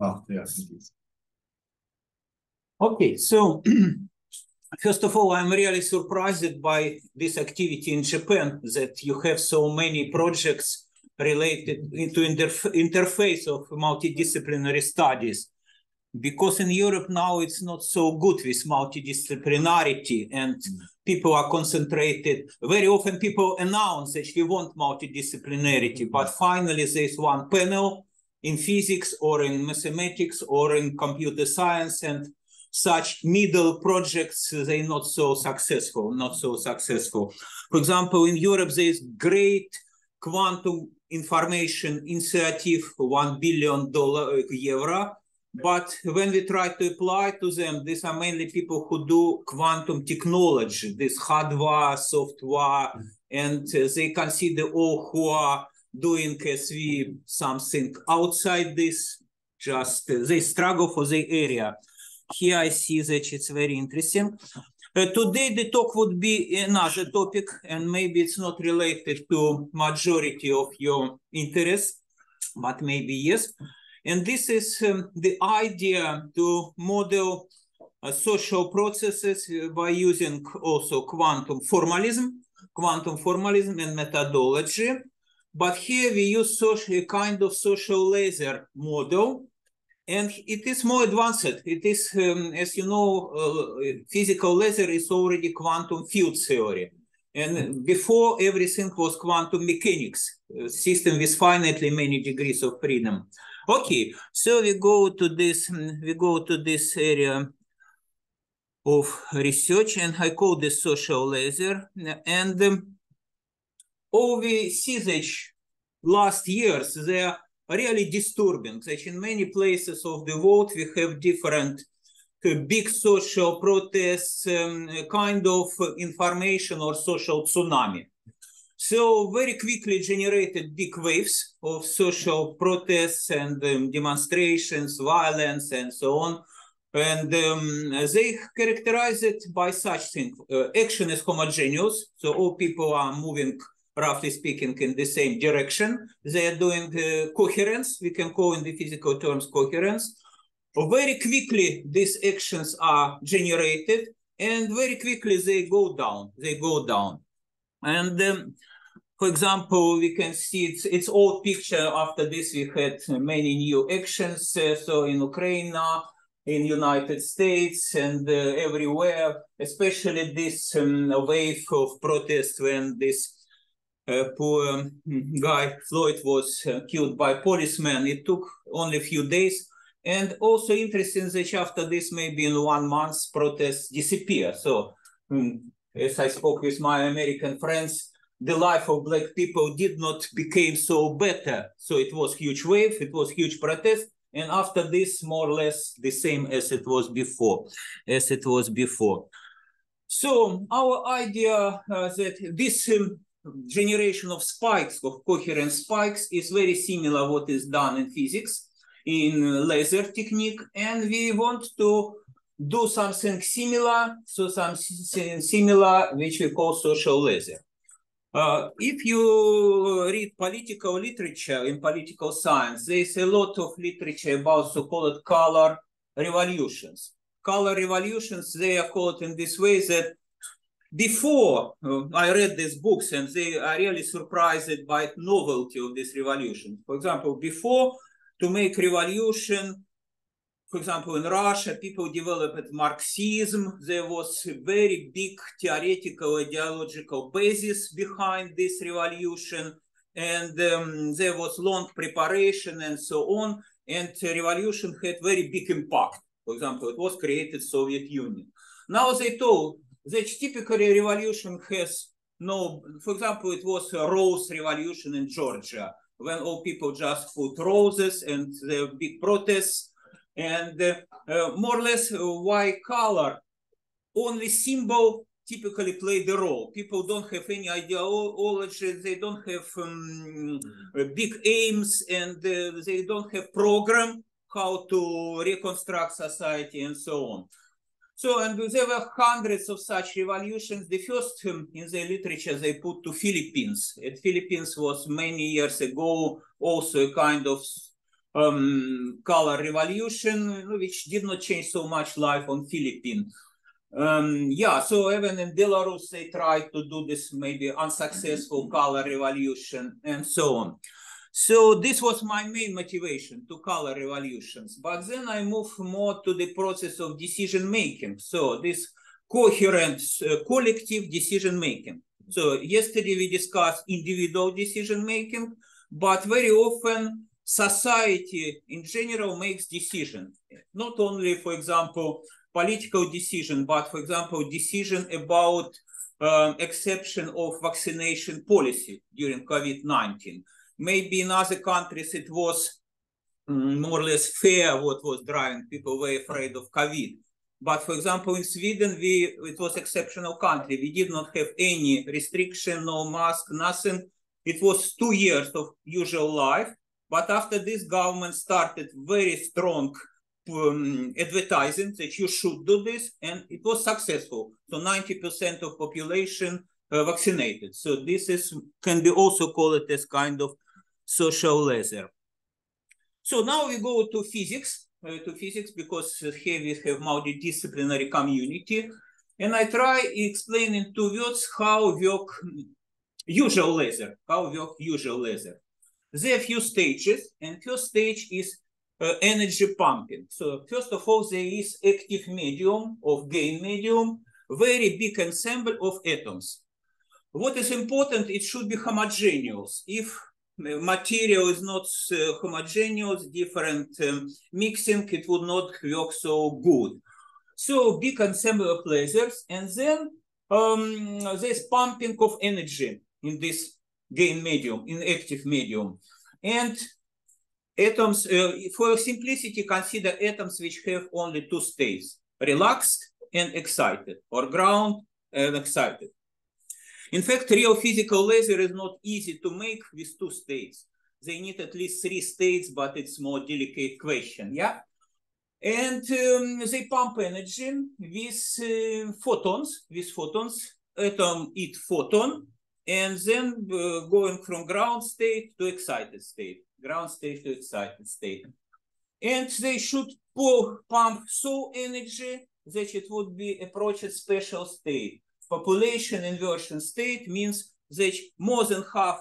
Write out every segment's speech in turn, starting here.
Oh. Okay, so first of all, I'm really surprised by this activity in Japan that you have so many projects related into interf interface of multidisciplinary studies. Because in Europe now it's not so good with multidisciplinarity and mm. people are concentrated. Very often people announce that we want multidisciplinarity, but mm. finally there's one panel in physics or in mathematics or in computer science and such middle projects they're not so successful not so successful. For example in europe there is great quantum information initiative 1 billion dollar uh, euro. But when we try to apply to them these are mainly people who do quantum technology this hardware software and uh, they consider all who are doing we something outside this just uh, they struggle for the area. Here i see that it's very interesting. Uh, today the talk would be another topic and maybe it's not related to majority of your interest but maybe yes. And this is um, the idea to model uh, social processes by using also quantum formalism quantum formalism and methodology but here we use social, a kind of social laser model and it is more advanced. It is, um, as you know, uh, physical laser is already quantum field theory. And before everything was quantum mechanics, system with finitely many degrees of freedom. Okay, so we go to this, we go to this area of research and I call this social laser. And um, all see that last years, they are really disturbing in many places of the world we have different uh, big social protests, um, kind of information or social tsunami. So very quickly generated big waves of social protests and um, demonstrations, violence, and so on. And um, they characterize it by such thing. Uh, action is homogeneous, so all people are moving roughly speaking, in the same direction. They are doing uh, coherence. We can call in the physical terms coherence. Very quickly, these actions are generated and very quickly they go down. They go down. And um, for example, we can see it's, it's old picture. After this, we had many new actions. Uh, so in Ukraine, in United States and uh, everywhere, especially this um, wave of protest when this poor guy Floyd was killed by policemen. It took only a few days. And also interesting that after this, maybe in one month, protests disappear. So as I spoke with my American friends, the life of black people did not become so better. So it was huge wave, it was huge protest. And after this, more or less the same as it was before, as it was before. So our idea uh, that this um, generation of spikes, of coherent spikes, is very similar what is done in physics, in laser technique, and we want to do something similar, so something similar which we call social laser. Uh, if you read political literature in political science, there is a lot of literature about so-called color revolutions. Color revolutions, they are called in this way that before uh, I read these books and they are really surprised by novelty of this revolution. For example, before to make revolution, for example, in Russia, people developed Marxism. There was a very big theoretical ideological basis behind this revolution. And um, there was long preparation and so on. And the revolution had very big impact. For example, it was created Soviet Union. Now they told the typical revolution has no, for example, it was a rose revolution in Georgia when all people just put roses and the big protests and uh, uh, more or less uh, white color only symbol typically play the role. People don't have any ideology, they don't have um, big aims, and uh, they don't have program how to reconstruct society and so on. So, and there were hundreds of such revolutions. The first um, in the literature they put to Philippines. And Philippines was many years ago also a kind of um, color revolution, which did not change so much life on Philippines. Um, yeah, so even in Belarus, they tried to do this maybe unsuccessful color revolution and so on. So this was my main motivation to color revolutions. But then I moved more to the process of decision making. So this coherent uh, collective decision making. So yesterday we discussed individual decision making, but very often society in general makes decisions. Not only, for example, political decision, but for example, decision about um, exception of vaccination policy during COVID-19. Maybe in other countries it was um, more or less fair what was driving people were afraid of COVID. But for example, in Sweden, we it was exceptional country. We did not have any restriction, no mask, nothing. It was two years of usual life. But after this, government started very strong um, advertising that you should do this, and it was successful. So 90% of population uh, vaccinated. So this is can be also called as kind of social laser. So now we go to physics, uh, to physics because here we have multidisciplinary community, and I try explain in two words how work usual laser, how work usual laser. There are few stages, and first stage is uh, energy pumping. So first of all, there is active medium of gain medium, very big ensemble of atoms. What is important, it should be homogeneous. If material is not uh, homogeneous, different um, mixing, it would not work so good. So big ensemble of lasers, and then um, there's pumping of energy in this gain medium, in active medium. And atoms, uh, for simplicity, consider atoms which have only two states, relaxed and excited, or ground and excited. In fact, real physical laser is not easy to make with two states. They need at least three states, but it's more delicate question, yeah? And um, they pump energy with uh, photons, with photons, atom eat photon, and then uh, going from ground state to excited state, ground state to excited state. And they should pump so energy that it would be approached special state population inversion state means that more than half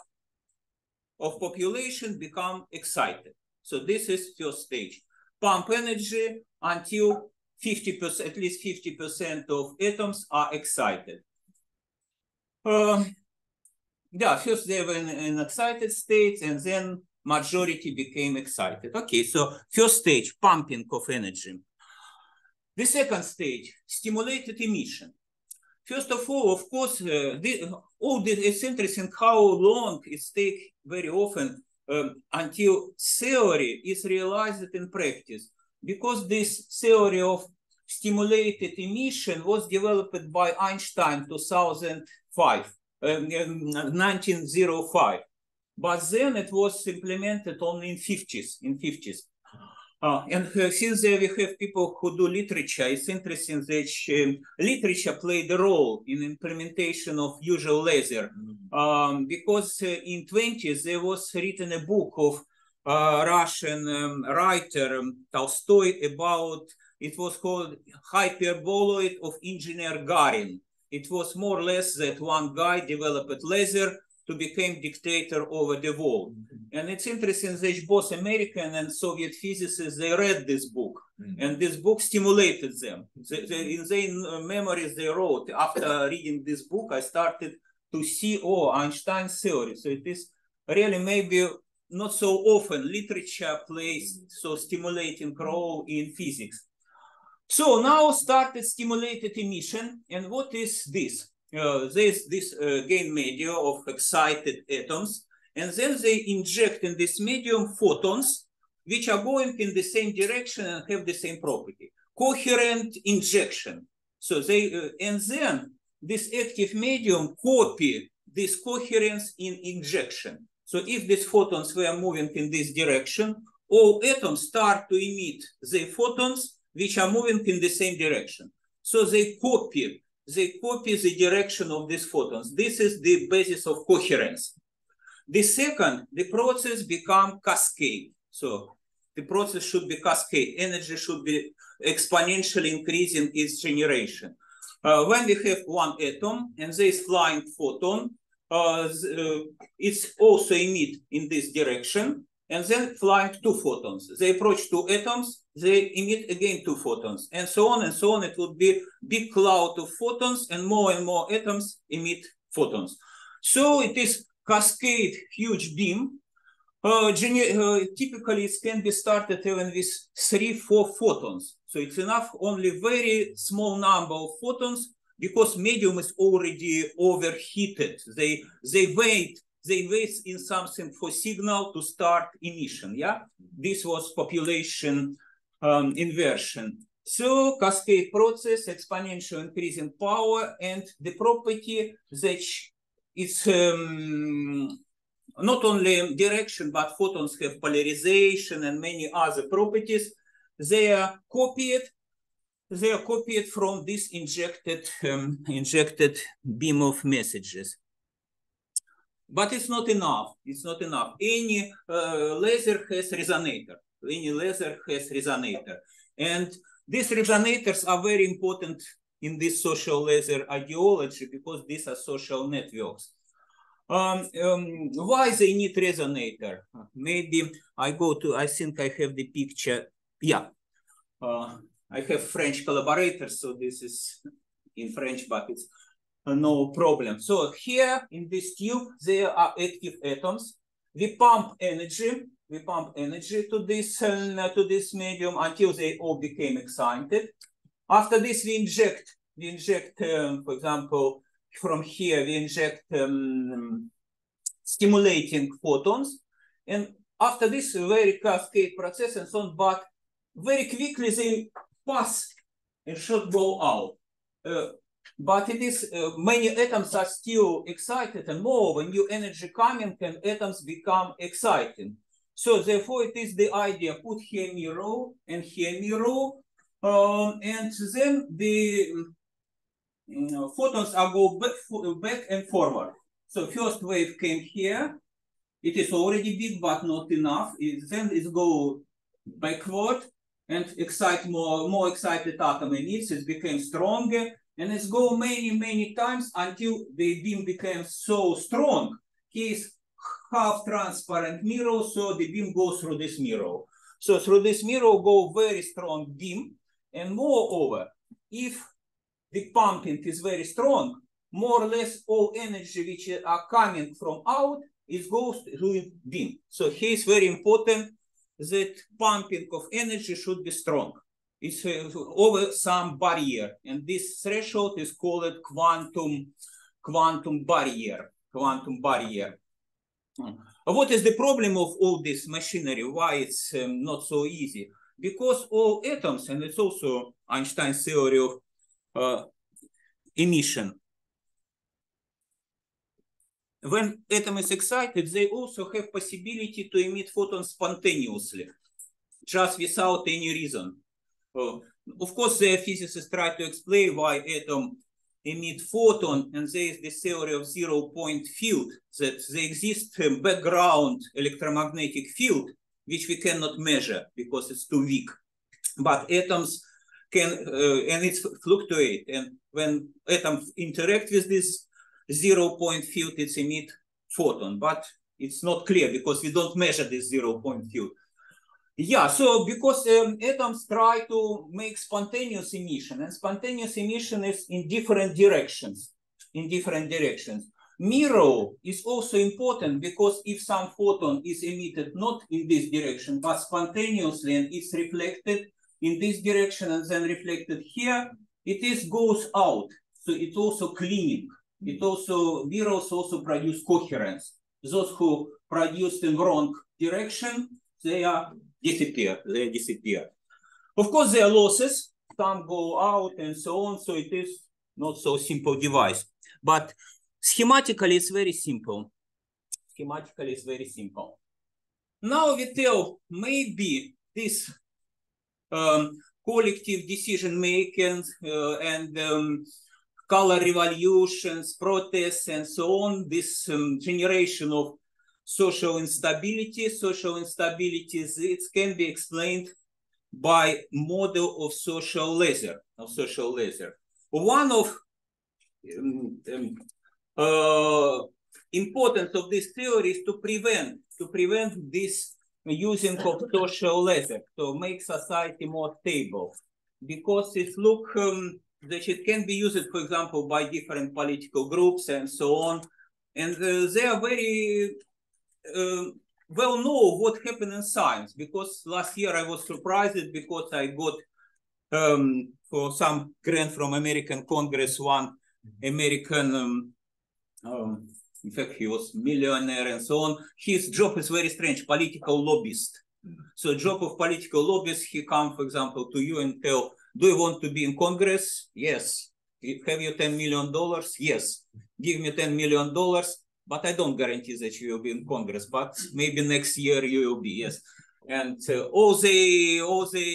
of population become excited. So this is first stage. Pump energy until 50%, at least 50% of atoms are excited. Um, yeah, first they were in an excited state and then majority became excited. Okay, so first stage, pumping of energy. The second stage, stimulated emission. First of all, of course, uh, all this is interesting how long it takes very often um, until theory is realized in practice. Because this theory of stimulated emission was developed by Einstein 2005, um, 1905. But then it was implemented only in 50s, in 50s. Uh, and uh, since uh, we have people who do literature, it's interesting that um, literature played a role in implementation of usual laser. Mm-hmm. Um, because uh, in 20s, there was written a book of uh, Russian um, writer um, Tolstoy about, it was called Hyperboloid of Engineer Garin. It was more or less that one guy developed laser to become dictator over the world. Mm -hmm. And it's interesting that both American and Soviet physicists, they read this book mm -hmm. and this book stimulated them. They, they, in their memories, they wrote, after reading this book, I started to see, oh, Einstein's theory. So it is really maybe not so often literature plays so stimulating role in physics. So now started stimulated emission. And what is this? Uh, this, this uh, gain medium of excited atoms, and then they inject in this medium photons, which are going in the same direction and have the same property. Coherent injection. So they, uh, and then this active medium copy this coherence in injection. So if these photons were moving in this direction, all atoms start to emit the photons which are moving in the same direction. So they copy they copy the direction of these photons. This is the basis of coherence. The second, the process become cascade. So the process should be cascade. Energy should be exponentially increasing its generation. Uh, when we have one atom and there is flying photon, uh, uh, it's also emit in this direction and then flying two photons. They approach two atoms, they emit again two photons, and so on and so on. It would be big cloud of photons, and more and more atoms emit photons. So it is cascade huge beam. Uh, uh, typically, it can be started even with three, four photons. So it's enough only very small number of photons because medium is already overheated. They they wait they wait in something for signal to start emission. Yeah, this was population um, inversion. So cascade process, exponential increase in power, and the property that it's um, not only direction, but photons have polarization and many other properties. They are copied. They are copied from this injected um, injected beam of messages. But it's not enough. It's not enough. Any uh, laser has resonator. Any laser has resonator. And these resonators are very important in this social laser ideology because these are social networks. Um, um, why they need resonator? Maybe I go to, I think I have the picture. Yeah, uh, I have French collaborators, so this is in French, but it's no problem. So here in this tube, there are active atoms. We pump energy, we pump energy to this uh, to this medium until they all became excited. After this, we inject, we inject, um, for example, from here, we inject um, stimulating photons. And after this very cascade process and so on, but very quickly they pass and should go out. Uh, but it is uh, many atoms are still excited and more when new energy coming and atoms become exciting. So therefore it is the idea put here and here um, and then the you know, photons are go back, back and forward. So first wave came here. It is already big, but not enough. It, then it go backward and excite more, more excited atom emits. It became stronger and it's go many, many times until the beam became so strong. He's half transparent mirror, so the beam goes through this mirror. So through this mirror go very strong beam. And moreover, if the pumping is very strong, more or less all energy which are coming from out is goes to beam. So here is very important that pumping of energy should be strong is uh, over some barrier, and this threshold is called quantum quantum barrier. Quantum barrier. What is the problem of all this machinery? Why it's um, not so easy? Because all atoms, and it's also Einstein's theory of uh, emission. When atom is excited, they also have possibility to emit photons spontaneously, just without any reason. Uh, of course, the physicists try to explain why atom emit photon, and there is the theory of zero point field, that there exists a background electromagnetic field, which we cannot measure because it's too weak. But atoms can, uh, and it's fluctuate. And when atoms interact with this zero point field, it's emit photon, but it's not clear because we don't measure this zero point field. Yeah, so because um, atoms try to make spontaneous emission, and spontaneous emission is in different directions, in different directions. Mirror is also important because if some photon is emitted not in this direction, but spontaneously and it's reflected in this direction and then reflected here, it is goes out. So it's also cleaning. It also, mirrors also produce coherence. Those who produced in wrong direction, they are disappear, they disappear. Of course, there are losses, some go out and so on, so it is not so simple device. But schematically, it's very simple. Schematically, it's very simple. Now we tell maybe this um, collective decision making uh, and um, color revolutions, protests, and so on, this um, generation of social instability. Social instabilities it can be explained by model of social laser of social laser. One of um, um, uh, importance of this theory is to prevent to prevent this using of social laser to make society more stable because it look um, that it can be used for example by different political groups and so on and uh, they are very well know what happened in science? Because last year I was surprised because I got um, for some grant from American Congress one American um, um, in fact he was millionaire and so on. His job is very strange political lobbyist. So job of political lobbyist he come for example to you and tell do you want to be in Congress? Yes. Have you 10 million dollars? Yes. Give me 10 million dollars but I don't guarantee that you will be in Congress. But maybe next year you will be. Yes, and uh, all they all they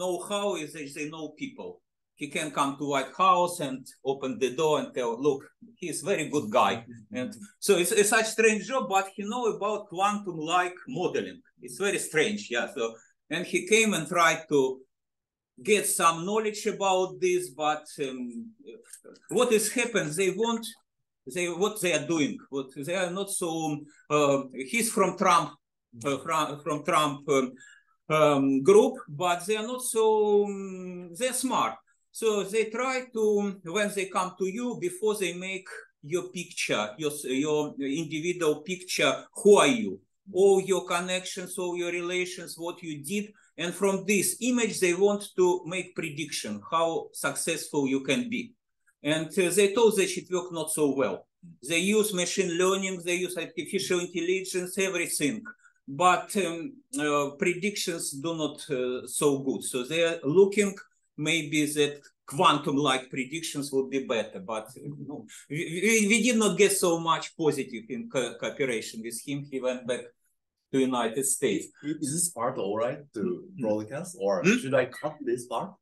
know how is that they know people. He can come to White House and open the door and tell, look, he's a very good guy. And so it's, it's such strange job, but he know about quantum-like modeling. It's very strange, yeah. So and he came and tried to get some knowledge about this, but um, what is happened? They want they what they are doing. What they are not so. Uh, he's from Trump, uh, from from Trump um, um, group, but they are not so. Um, they're smart. So they try to when they come to you before they make your picture, your your individual picture. Who are you? All your connections, all your relations, what you did, and from this image they want to make prediction how successful you can be and uh, they told that it worked not so well. They use machine learning, they use artificial intelligence, everything, but um, uh, predictions do not uh, so good. So they are looking maybe that quantum-like predictions would be better, but no, we, we, did not get so much positive in co cooperation with him. He went back to United States. Is this part all right to broadcast, or hmm? should I cut this part?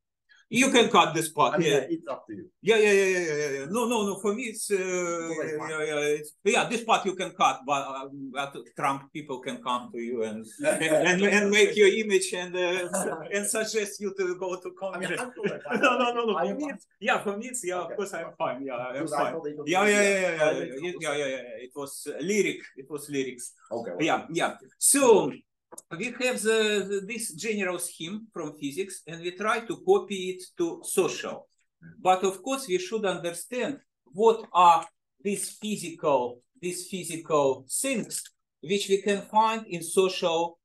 you can cut this part. I mean, yeah, it's up to you. Yeah, yeah, yeah, yeah, yeah, yeah. No, no, no. For me, it's uh, yeah, yeah, yeah, it's, yeah, This part you can cut, but um, Trump people can come to you and and, and, and make your image and uh, and suggest you to go to Congress. I mean, no, no, no, no. For me, it's, yeah, for me, it's yeah. Okay. Of course, I'm fine. Yeah, I'm fine. Yeah, yeah, yeah, yeah, yeah, yeah, yeah, yeah. It was uh, lyric. It was lyrics. Okay. okay. Yeah, yeah. So we have the, this general scheme from physics and we try to copy it to social. But of course, we should understand what are these physical, these physical things which we can find in social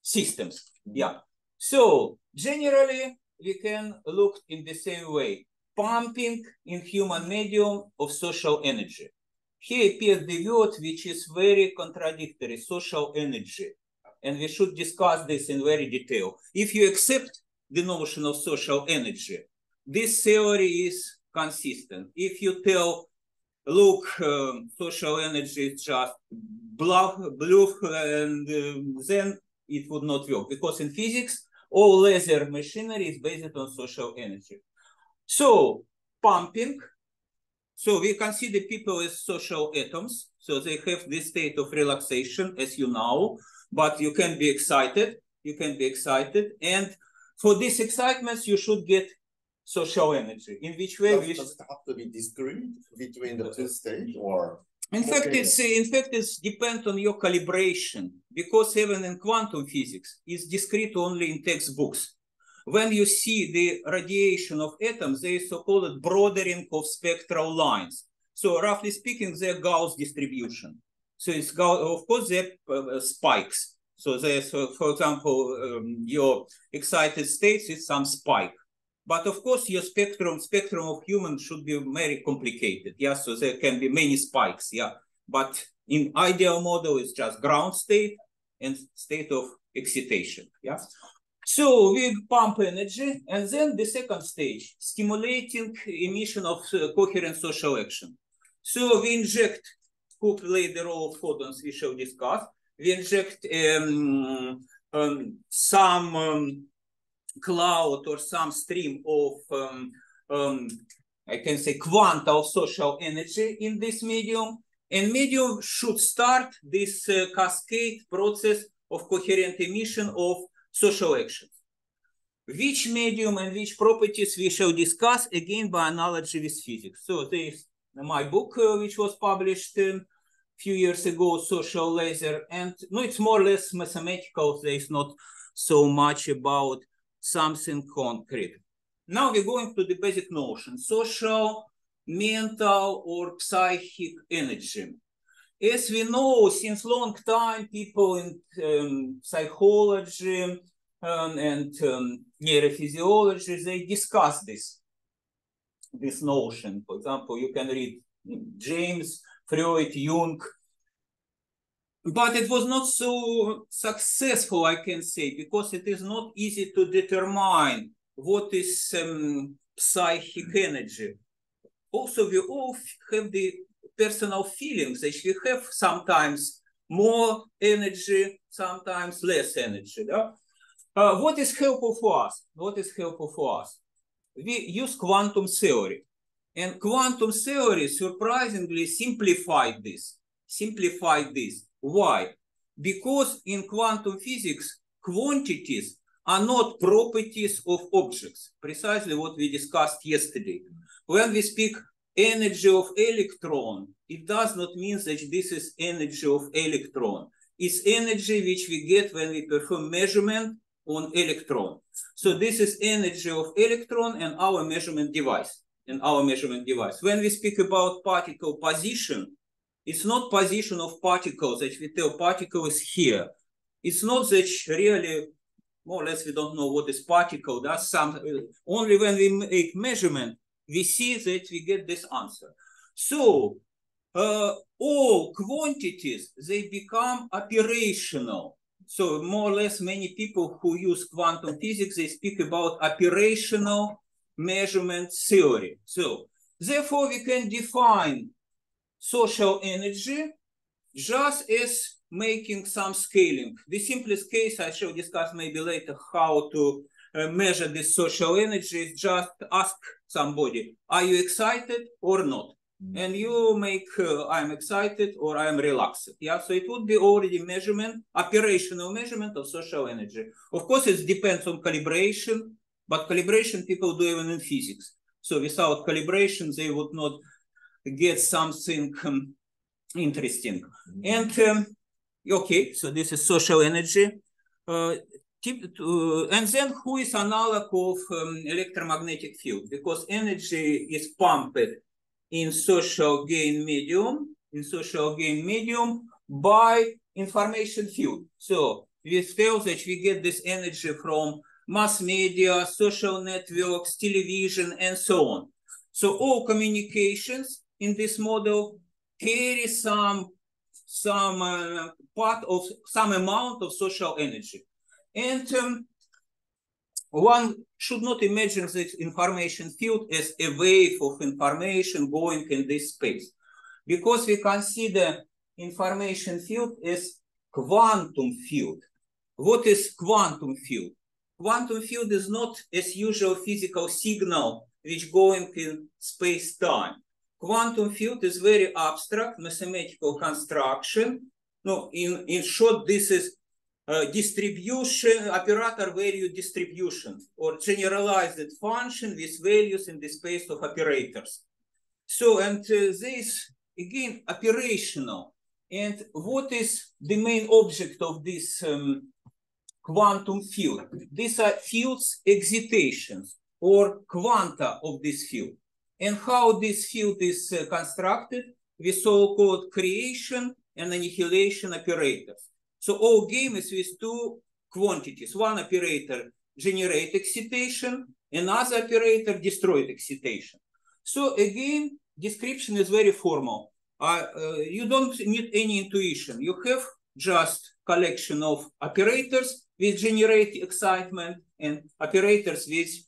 systems. Yeah. So generally, we can look in the same way, pumping in human medium of social energy. Here appears the word which is very contradictory, social energy and we should discuss this in very detail. If you accept the notion of social energy, this theory is consistent. If you tell, look, um, social energy is just bluff, bluff and uh, then it would not work because in physics, all laser machinery is based on social energy. So pumping, so we consider people as social atoms. So they have this state of relaxation, as you know, but you can be excited. You can be excited. And for these excitements, you should get social energy. In which way? Does, does it have to be discrete between the two states or? In fact, okay. it's in fact it's depend on your calibration because even in quantum physics, it's discrete only in textbooks. When you see the radiation of atoms, they so-called broadening of spectral lines. So roughly speaking, they're Gauss distribution. So it's of course there uh, spikes. So there's, for example, um, your excited states is some spike. But of course, your spectrum spectrum of human should be very complicated. Yeah, so there can be many spikes. Yeah, but in ideal model, it's just ground state and state of excitation. Yeah. So we pump energy, and then the second stage, stimulating emission of uh, coherent social action. So we inject who play the role of photons we shall discuss. We inject um, um, some um, cloud or some stream of, I can say, quanta of social energy in this medium. And medium should start this uh, cascade process of coherent emission of social actions. Which medium and which properties we shall discuss again by analogy with physics. So this my book, uh, which was published um, few years ago, Social Laser, and no, it's more or less mathematical. There is not so much about something concrete. Now we're going to the basic notion, social, mental, or psychic energy. As we know, since long time, people in um, psychology um, and um, neurophysiology, they discuss this, this notion. For example, you can read James, Freud, Jung, but it was not so successful, I can say, because it is not easy to determine what is um, psychic energy. Also, we all have the personal feelings that we have sometimes more energy, sometimes less energy. Uh, what is helpful for us? What is helpful for us? We use quantum theory. And quantum theory surprisingly simplified this. Simplified this. Why? Because in quantum physics, quantities are not properties of objects, precisely what we discussed yesterday. When we speak energy of electron, it does not mean that this is energy of electron. It's energy which we get when we perform measurement on electron. So this is energy of electron and our measurement device, and our measurement device. When we speak about particle position, it's not position of particles that we tell particle is here. It's not that really more or less we don't know what is particle. That's some only when we make measurement we see that we get this answer. So uh, all quantities they become operational. So more or less many people who use quantum physics they speak about operational measurement theory. So therefore we can define social energy just as making some scaling. The simplest case I shall discuss maybe later how to uh, measure this social energy is just ask somebody, are you excited or not? Mm. And you make, uh, I'm excited or I'm relaxed. Yeah, so it would be already measurement, operational measurement of social energy. Of course, it depends on calibration, but calibration people do even in physics. So without calibration, they would not get something um, interesting. Mm. And um, okay, so this is social energy. Uh, uh, and then who is analog of um, electromagnetic field? Because energy is pumped in social gain medium, in social gain medium by information field. So we feel that we get this energy from mass media, social networks, television, and so on. So all communications in this model carry some some uh, part of some amount of social energy. And um, one should not imagine this information field as a wave of information going in this space, because we consider information field as quantum field. What is quantum field? Quantum field is not as usual physical signal which going in space-time. Quantum field is very abstract mathematical construction. No, in, in short, this is uh, distribution, operator value distribution, or generalized function with values in the space of operators. So, and uh, this, again, operational. And what is the main object of this um, quantum field? These are fields excitations or quanta of this field. And how this field is uh, constructed with so-called creation and annihilation operators. So all game is with two quantities. One operator generate excitation, another operator destroyed excitation. So again, description is very formal. Uh, uh, you don't need any intuition. You have just collection of operators which generate excitement and operators which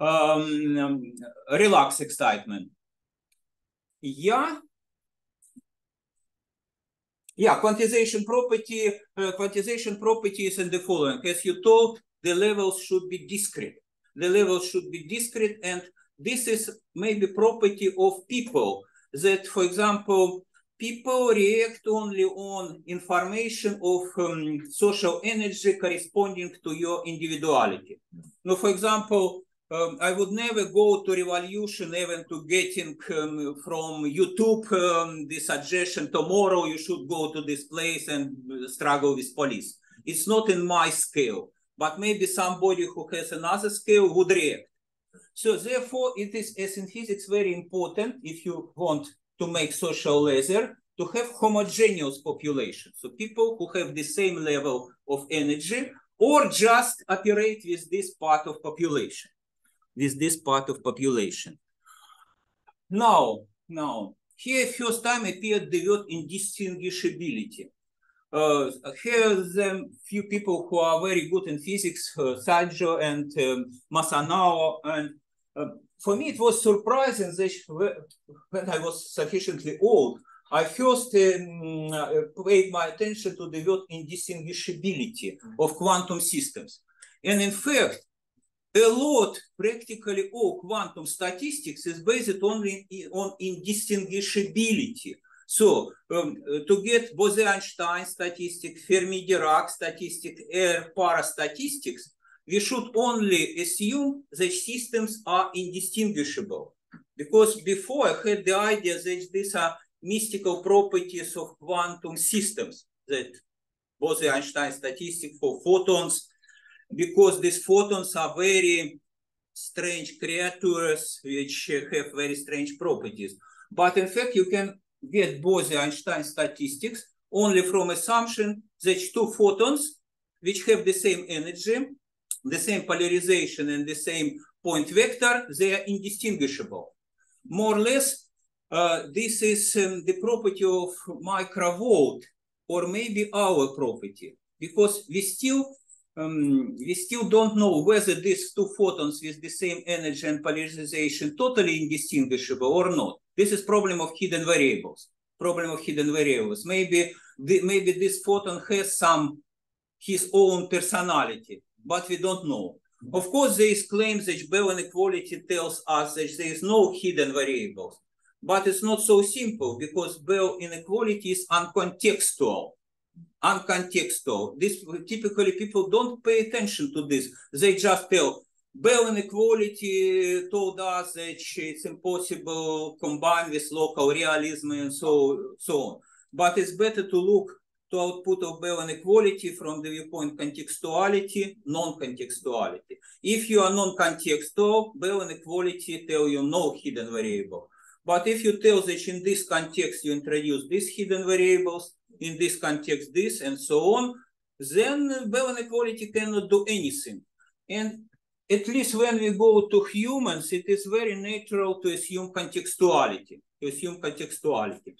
um, um, relax excitement. Yeah, yeah, quantization property, uh, quantization property is in the following. As you told, the levels should be discrete. The levels should be discrete, and this is maybe property of people that, for example, people react only on information of um, social energy corresponding to your individuality. Now, for example, um, I would never go to revolution even to getting um, from YouTube um, the suggestion tomorrow you should go to this place and struggle with police. It's not in my scale, but maybe somebody who has another scale would react. So therefore, it is, as in physics, very important if you want to make social laser to have homogeneous population. So people who have the same level of energy or just operate with this part of population with this part of population. Now, now, here first time appeared the word indistinguishability. Uh, here the few people who are very good in physics, uh, Saigo and um, Masanao, and uh, for me it was surprising that when I was sufficiently old, I first um, paid my attention to the word indistinguishability of quantum systems. And in fact, a lot, practically all quantum statistics is based only on indistinguishability. So um, to get Bose-Einstein statistics, Fermi-Dirac statistics, air parastatistics, we should only assume that systems are indistinguishable. Because before I had the idea that these are mystical properties of quantum systems, that Bose-Einstein statistics for photons because these photons are very strange creatures which have very strange properties. But in fact, you can get Bose-Einstein statistics only from assumption that two photons which have the same energy, the same polarization and the same Poynting vector, they are indistinguishable. More or less, uh, this is um, the property of microworld or maybe our property because we still um, we still don't know whether these two photons with the same energy and polarization totally indistinguishable or not. This is problem of hidden variables. Problem of hidden variables. Maybe the, maybe this photon has some his own personality, but we don't know. Of course, there is claims that Bell inequality tells us that there is no hidden variables, but it's not so simple because Bell inequality is uncontextual uncontextual. This typically people don't pay attention to this. They just tell Bell inequality told us that it's impossible combine with local realism and so so on. But it's better to look to output of Bell inequality from the viewpoint contextuality, non-contextuality. If you are non-contextual, Bell inequality tell you no hidden variable. But if you tell that in this context you introduce these hidden variables, in this context this and so on, then Bell inequality cannot do anything. And at least when we go to humans, it is very natural to assume contextuality, to assume contextuality.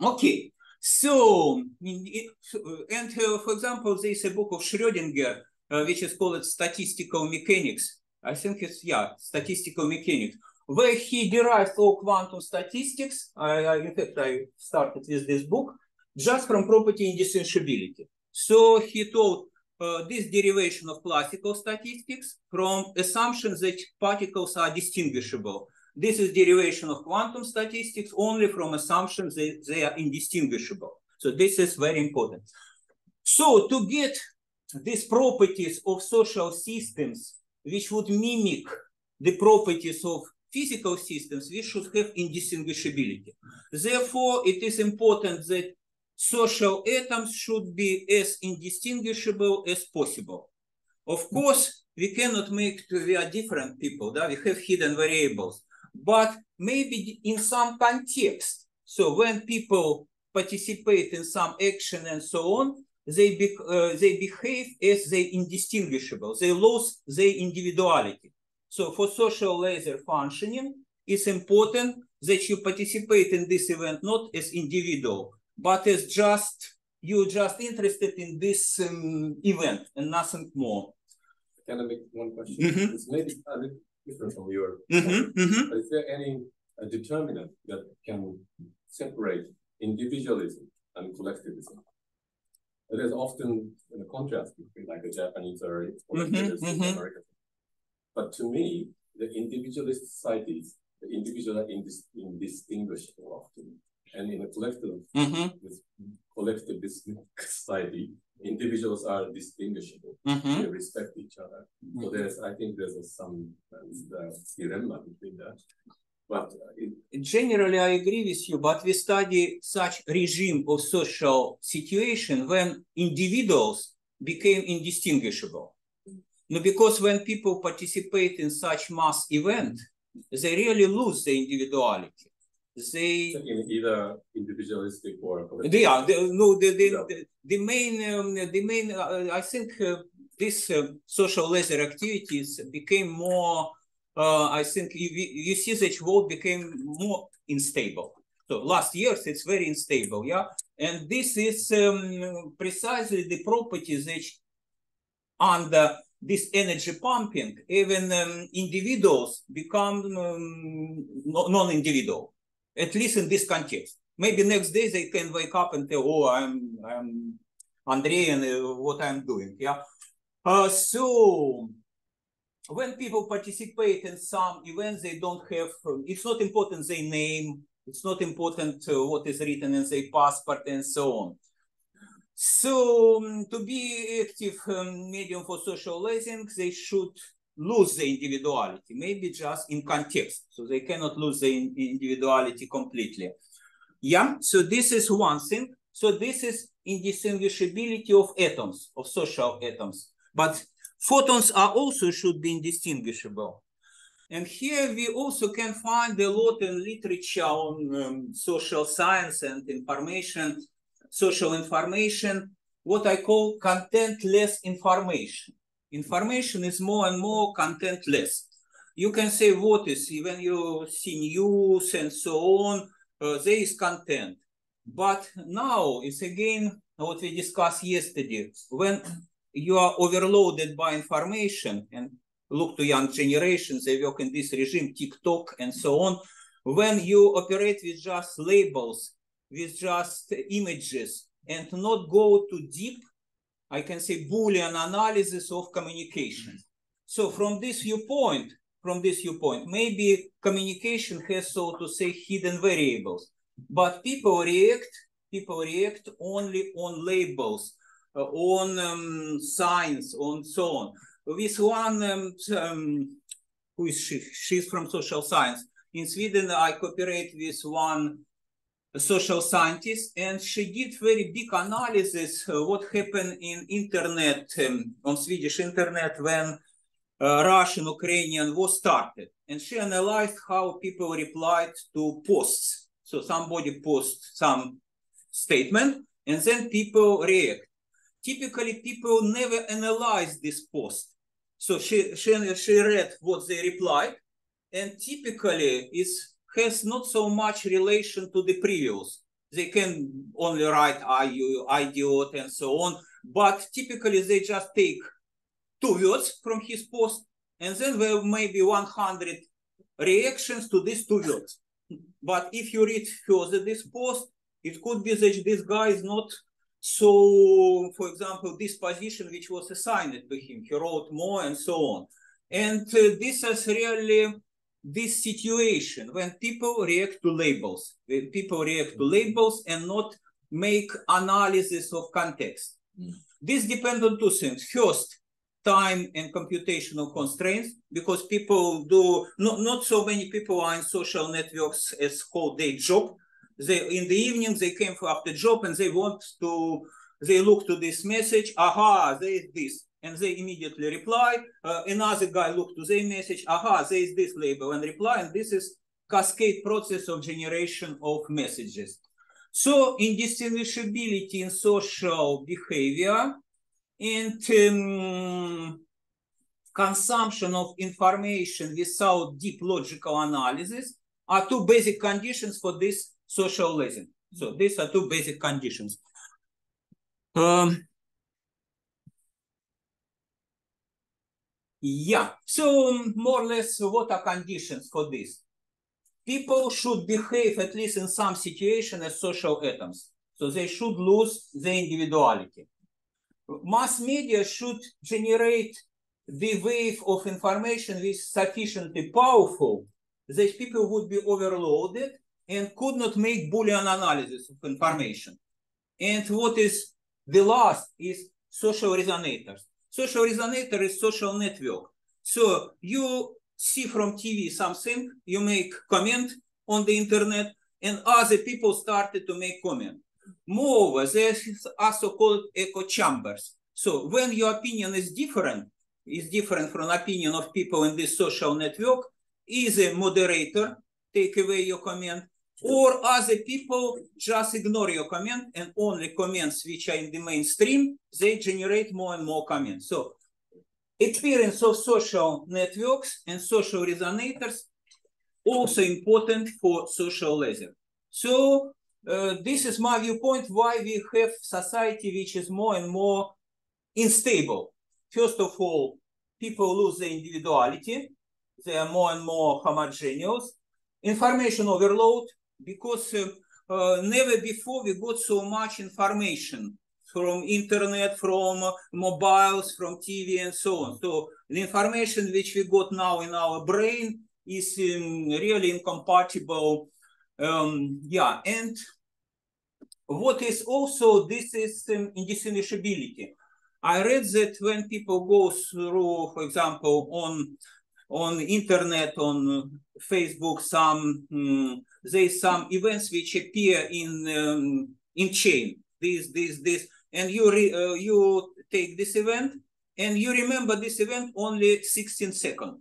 Okay, so, and uh, for example, there is a book of Schrödinger, uh, which is called Statistical Mechanics. I think it's, yeah, Statistical Mechanics, where he derived all quantum statistics. I, I, in fact, I started with this book just from property indistinguishability. So he told uh, this derivation of classical statistics from assumptions that particles are distinguishable. This is derivation of quantum statistics only from assumptions that they are indistinguishable. So this is very important. So to get these properties of social systems, which would mimic the properties of physical systems, we should have indistinguishability. Therefore, it is important that social atoms should be as indistinguishable as possible. Of course, we cannot make, we are different people, that we have hidden variables, but maybe in some context. So when people participate in some action and so on, they, be, uh, they behave as they indistinguishable. They lose their individuality. So for social laser functioning, it's important that you participate in this event not as individual, but as just you just interested in this um, event and nothing more. Can I make one question? Mm -hmm. It's maybe a little different from your. Mm -hmm, mm -hmm. Is there any uh, determinant that can separate individualism and collectivism? There's often in a contrast between like the Japanese or mm-hmm, American but to me, the individualist societies, the individual are indis indistinguishable often. And in a collective, this collective society, individuals are distinguishable. mhm. They respect each other. So there's, I think there's a, some uh, dilemma between that. But uh, it, Generally, I agree with you, but we study such regime of social situation when individuals became indistinguishable. No, because when people participate in such mass event, they really lose their individuality. They in either individualistic or collective. they are the, no the the, Yeah. the, the main um, the main uh, I think uh, this uh, social laser activities became more uh, I think you, you see that world became more unstable. So last years it's very unstable, yeah, and this is um, precisely the property that under this energy pumping, even um, individuals become um, non-individual, at least in this context. Maybe next day they can wake up and say, "Oh, I'm I'm Andrei and uh, what I'm doing." Yeah. Uh, so when people participate in some events, they don't have. um, it's not important their name. It's not important uh, what is written in their passport and so on. So um, to be active um, medium for socializing, they should lose their individuality, maybe just in context. So they cannot lose in- individuality completely. Yeah, so this is one thing. So this is indistinguishability of atoms, of social atoms. But photons are also should be indistinguishable. And here we also can find a lot in literature on um, social science and information, social information, what I call contentless information. Information is more and more contentless. You can say what is, when you see news and so on, uh, there is content. But now it's again what we discussed yesterday. When you are overloaded by information and look to young generations, they work in this regime, TikTok and so on. When you operate with just labels, with just images, and not go too deep, I can say Boolean analysis of communication. So from this viewpoint, from this viewpoint, maybe communication has, so to say, hidden variables, but people react, people react only on labels, uh, on um, signs, on so on. With one, um, um, who is she? She's from social science. In Sweden, I cooperate with one social scientist, and she did very big analysis uh, what happened in internet, um, on Swedish internet when uh, Russian Ukrainian war started, and she analyzed how people replied to posts. So somebody posts some statement, and then people react. Typically, people never analyze this post. So she she, she read what they replied, and typically it's has not so much relation to the previous. They can only write I you idiot and so on, but typically they just take two words from his post, and then there may be 100 reactions to these two words. But if you read further this post, it could be that this guy is not so, for example, this position which was assigned to him, he wrote more and so on. And uh, this is really this situation when people react to labels, when people react to labels and not make analysis of context. Mm. This depends on two things. First, time and computational constraints, because people do not, not so many people are in social networks as whole day job. They in the evening they came for after job and they want to they look to this message, aha, there is this and they immediately reply. Uh, another guy look to their message, aha, there is this label and reply, and this is cascade process of generation of messages. So indistinguishability in social behavior and um, consumption of information without deep logical analysis are two basic conditions for this social laser. So these are two basic conditions. Um, Yeah, so um, more or less, what are conditions for this? People should behave, at least in some situation, as social atoms. So they should lose their individuality. Mass media should generate the wave of information which is sufficiently powerful that people would be overloaded and could not make Boolean analysis of information. And what is the last is social resonators. Social resonator is social network. So you see from TV something, you make comment on the internet, and other people started to make comment. Moreover, there is also called echo chambers. So when your opinion is different, is different from opinion of people in this social network, is a moderator take away your comment, or other people just ignore your comment and only comments which are in the mainstream, they generate more and more comments. So experience of social networks and social resonators also important for social laser. So uh, this is my viewpoint why we have society which is more and more unstable. First of all, people lose their individuality. They are more and more homogeneous. Information overload, because uh, never before we got so much information from internet, from mobiles, from TV, and so on. So the information which we got now in our brain is um, really incompatible. Um, yeah, and what is also this is um, indistinguishability. I read that when people go through, for example, on on internet, on Facebook, some um, there's some events which appear in um, in chain. This, this, this, and you re, uh, you take this event and you remember this event only 16 seconds.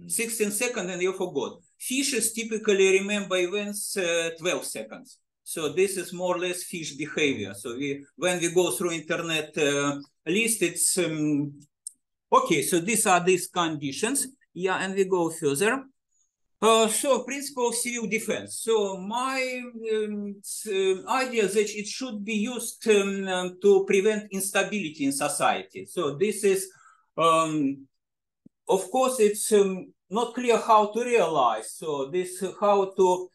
Mm. 16 seconds and you forgot. Fishes typically remember events uh, 12 seconds. So this is more or less fish behavior. So we, when we go through internet uh, list, it's um, okay. So these are these conditions. Yeah, and we go further. Uh, so principle of civil defense. So my um, uh, idea that it should be used um, um, to prevent instability in society. So this is, um, of course, it's um, not clear how to realize. So this how to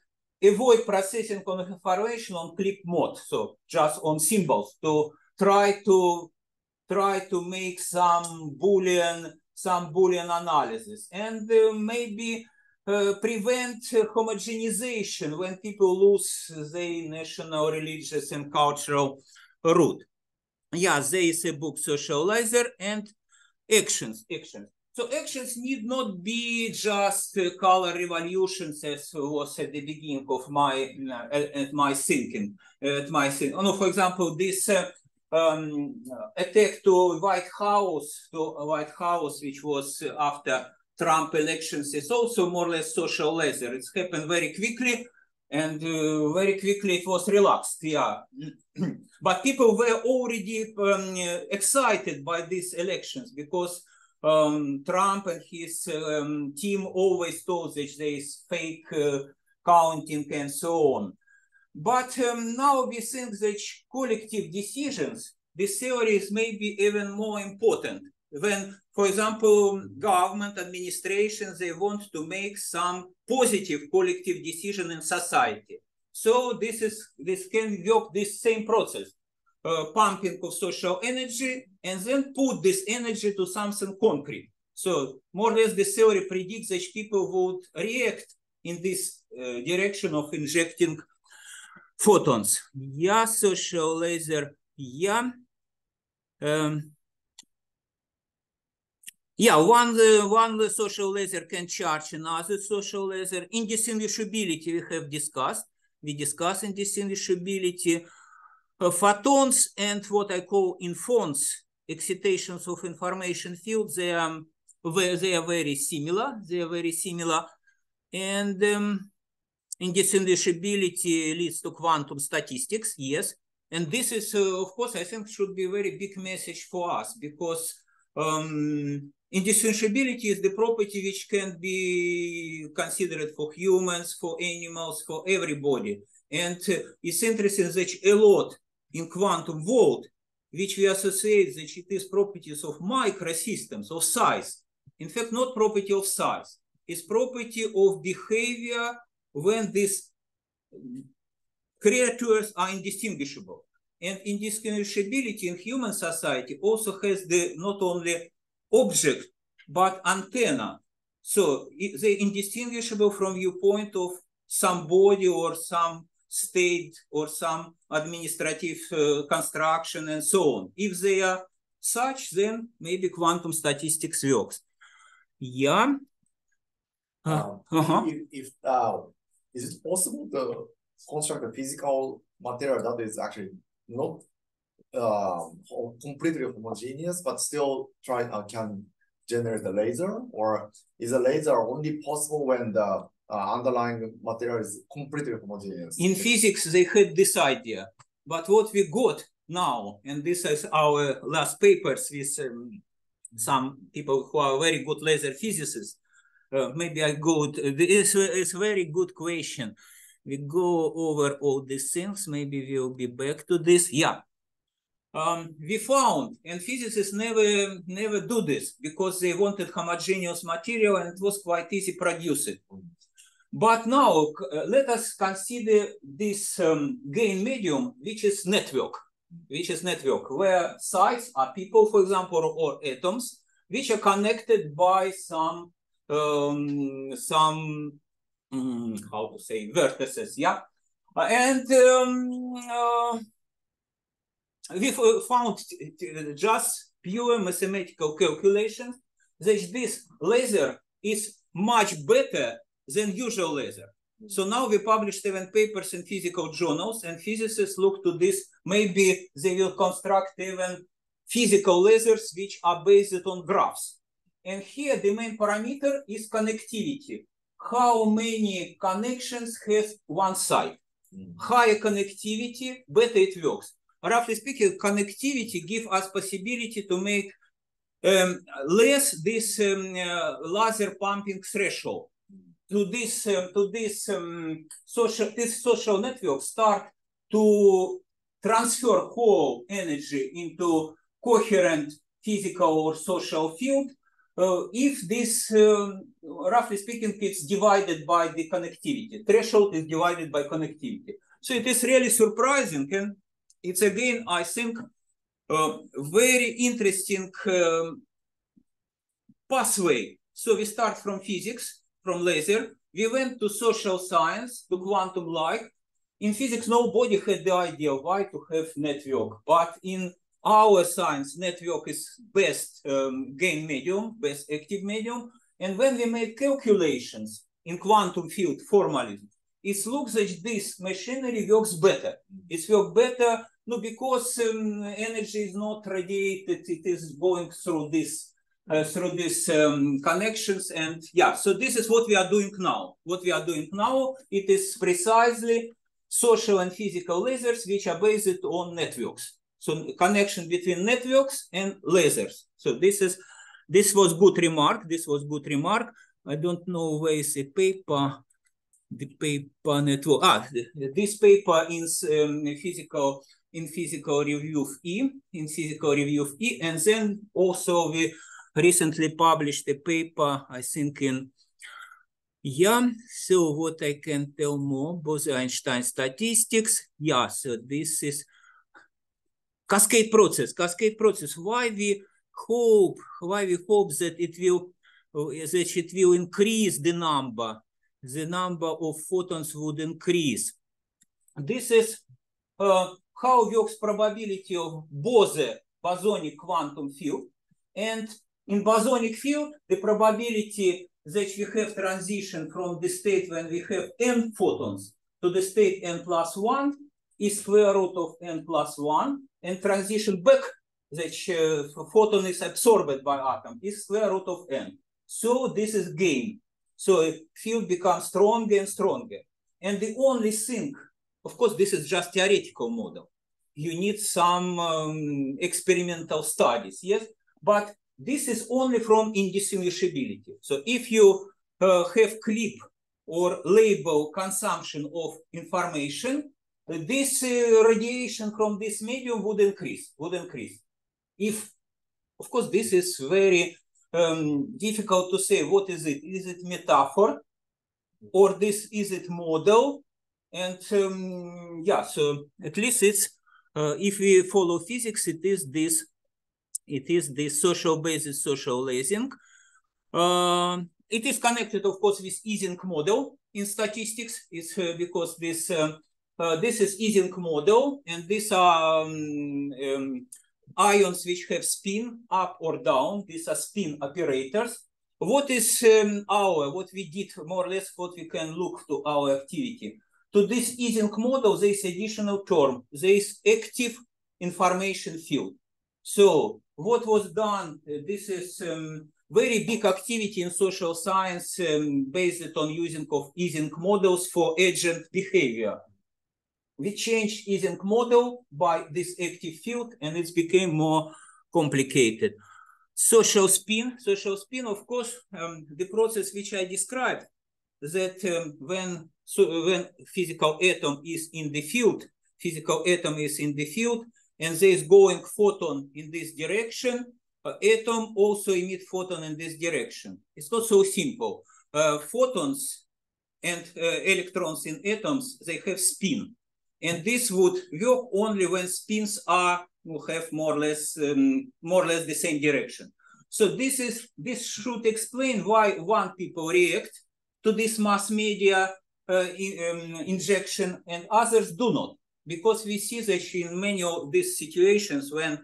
avoid processing of information on click mode. So just on symbols to try to try to make some boolean some boolean analysis and uh, maybe uh, prevent homogenization when people lose their national, religious, and cultural root. Yeah, there is a book, Social Laser, and actions. Actions. So actions need not be just uh, color revolutions as was at the beginning of my uh, at my thinking. At my thinking. Oh, no, for example, this uh, um, attack to White House, to White House, which was after Trump elections is also more or less social laser. It's happened very quickly and uh, very quickly it was relaxed, yeah. but people were already um, excited by these elections because um, Trump and his um, team always told that there is fake uh, counting and so on. But um, now we think that collective decisions, the theories may be even more important when, for example, government administration, they want to make some positive collective decision in society. So this is this can work this same process, uh, pumping of social energy, and then put this energy to something concrete. So more or less the theory predicts that people would react in this uh, direction of injecting photons. Yeah, social laser, yeah. Um, yeah, one, the one the social laser can charge another social laser. Indistinguishability we have discussed. We discuss indistinguishability. Uh, photons and what I call infons, excitations of information fields, they are, they are very similar. They are very similar. And um, indistinguishability leads to quantum statistics, yes. And this is, uh, of course, I think should be a very big message for us because um, Indistinguishability is the property which can be considered for humans, for animals, for everybody. And uh, it's interesting that a lot in quantum world, which we associate that it is properties of microsystems, of size. In fact, not property of size. It's property of behavior when these creatures are indistinguishable. And indistinguishability in human society also has the not only object, but antenna. So they're indistinguishable from viewpoint of some body or some state or some administrative uh, construction and so on. If they are such, then maybe quantum statistics works. Yeah. Uh, Um, uh-huh. If, if uh, is it possible to construct a physical material that is actually not um completely homogeneous, but still try uh, can generate a laser, or is a laser only possible when the uh, underlying material is completely homogeneous? In physics, they had this idea, but what we got now, and this is our last papers with um, some people who are very good laser physicists. Uh, maybe I go. To, it's, it's a very good question. We go over all these things. Maybe we'll be back to this. Yeah. Um, we found, and physicists never never do this because they wanted homogeneous material and it was quite easy to produce it. But now uh, let us consider this um, gain medium, which is network, which is network, where sites are people, for example, or, atoms, which are connected by some um, some mm, how to say vertices, yeah, Uh, and um, uh, we found t- t- just pure mathematical calculations that this laser is much better than usual laser. So now we published seven papers in physical journals, and physicists look to this. Maybe they will construct even physical lasers which are based on graphs. And here the main parameter is connectivity. How many connections has one side? Mm. Higher connectivity, better it works. Roughly speaking, connectivity give us possibility to make um, less this um, uh, laser pumping threshold to this um, to this um, social this social network start to transfer whole energy into coherent physical or social field uh, if this um, roughly speaking it's divided by the connectivity threshold is divided by connectivity so it is really surprising and it's again i think uh, very interesting um, pathway so we start from physics from laser. We went to social science, to quantum light. In physics, nobody had the idea why to have network, but in our science, network is best um, gain medium, best active medium. And when we made calculations in quantum field formalism, it looks that this machinery works better. It works better no, because um, energy is not radiated, it is going through this uh, through these um, connections and yeah so this is what we are doing now what we are doing now it is precisely social and physical lasers which are based on networks so connection between networks and lasers. So this is this was good remark this was good remark. I don't know where is the paper the paper network. Ah this paper in um, physical in physical review of e in physical review of e and then also we recently published a paper, I think in yeah, so what I can tell more, Bose-Einstein statistics. Yeah, so this is cascade process, cascade process. Why we hope, why we hope that it will, that it will increase the number, the number of photons would increase. This is uh, how works probability of Bose bosonic quantum field. And in bosonic field, the probability that we have transition from the state when we have n photons to the state n plus 1 is square root of n plus 1 and transition back that uh, photon is absorbed by atom is square root of n. So this is gain. So field becomes stronger and stronger. And the only thing, of course, this is just theoretical model. You need some um, experimental studies, yes? But this is only from indistinguishability. So if you uh, have clip or label consumption of information, this uh, radiation from this medium would increase, would increase. If, of course, this is very um, difficult to say, what is it? Is it metaphor or this, is it model? And um, yeah, so at least it's, uh, if we follow physics, it is this it is this social basis social lasing. Uh, it is connected, of course, with Ising model. in statistics is uh, because this uh, this is Ising model, and these are um, um, ions which have spin up or down. These are spin operators. What is um, our, what we did more or less, what we can look to our activity. To this Ising model, there is additional term. There is active information field. So what was done, uh, this is um, very big activity in social science um, based on using of Ising models for agent behavior we changed Ising model by this active field and it became more complicated. Social spin, social spin, of course, um, the process which I described, that um, when, so when physical atom is in the field, physical atom is in the field, and there is going photon in this direction, uh, atom also emit photon in this direction. It's not so simple. Uh, photons and uh, electrons in atoms, they have spin. And this would work only when spins are have more or less um, more or less the same direction. So this is this should explain why one people react to this mass media uh, um, injection and others do not, because we see that in many of these situations when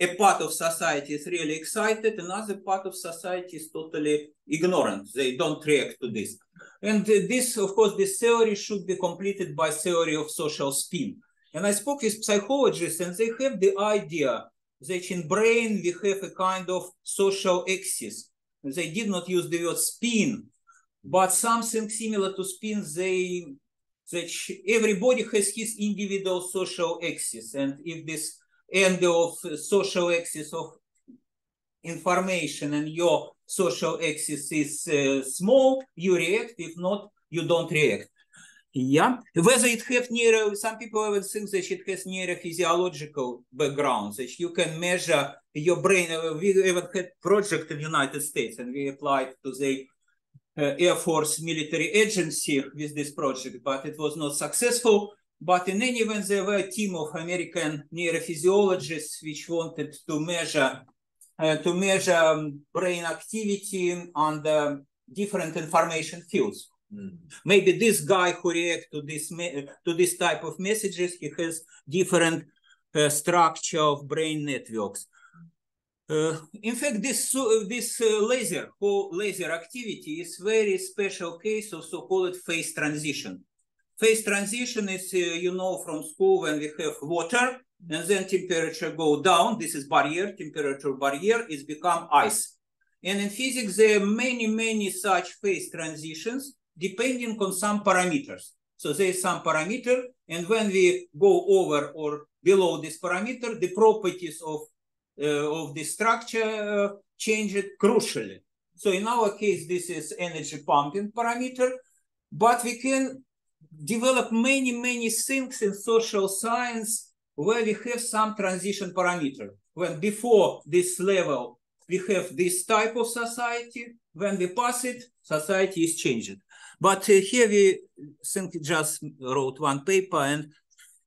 a part of society is really excited, another part of society is totally ignorant. They don't react to this. And this, of course, this theory should be completed by theory of social spin. And I spoke with psychologists and they have the idea that in brain we have a kind of social axis. They did not use the word spin, but something similar to spin, they that everybody has his individual social axis. And if this end of social axis of information and your social axis is uh, small, you react. If not, you don't react. Yeah, whether it have neuro, some people even think that it has neurophysiological background, that you can measure your brain. We even had project in the United States and we applied to the uh, Air Force military agency with this project, but it was not successful. But in any event, there were a team of American neurophysiologists which wanted to measure uh, to measure um, brain activity on the different information fields. Mm. Maybe this guy who reacts to this to this type of messages, he has different uh, structure of brain networks. Uh, in fact, this uh, this uh, laser whole laser activity is very special case of so-called phase transition. Phase transition is, uh, you know, from school when we have water and then temperature go down. This is barrier, temperature barrier is become ice. And in physics, there are many, many such phase transitions depending on some parameters. So there is some parameter, and when we go over or below this parameter, the properties of, uh, of the structure uh, change it crucially. So in our case, this is energy pumping parameter, but we can develop many, many things in social science where we have some transition parameter. When before this level, we have this type of society. When we pass it, society is changed. But uh, here we think just wrote one paper and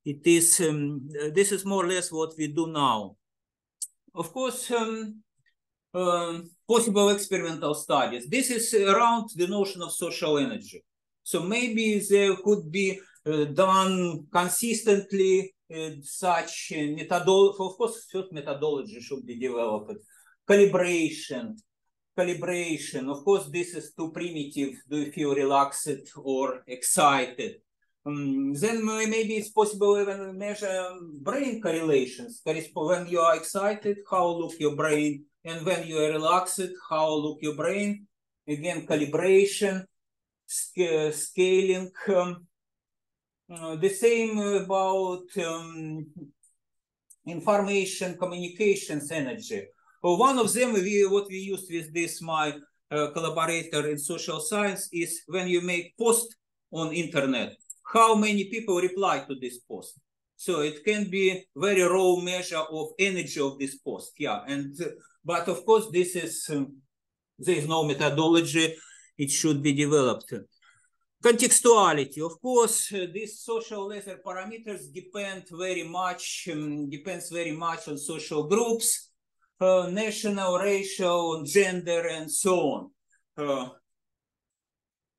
it is, um, this is more or less what we do now. Of course, um, um, possible experimental studies. This is around the notion of social energy. So maybe there could be uh, done consistently such methodology, of course, first methodology should be developed. Calibration, calibration. Of course, this is too primitive. Do you feel relaxed or excited? Um, then maybe it's possible even measure brain correlations. When you are excited, how look your brain, and when you are relaxed, how look your brain. Again, calibration, sc scaling. Um, uh, the same about um, information communications energy. One of them, we, what we used with this, my uh, collaborator in social science, is when you make post on internet, how many people reply to this post. So it can be very raw measure of energy of this post. Yeah, and but of course this is um, there is no methodology. It should be developed. Contextuality, of course, uh, these social laser parameters depend very much, um, depends very much on social groups, uh, national, racial, gender, and so on. Uh,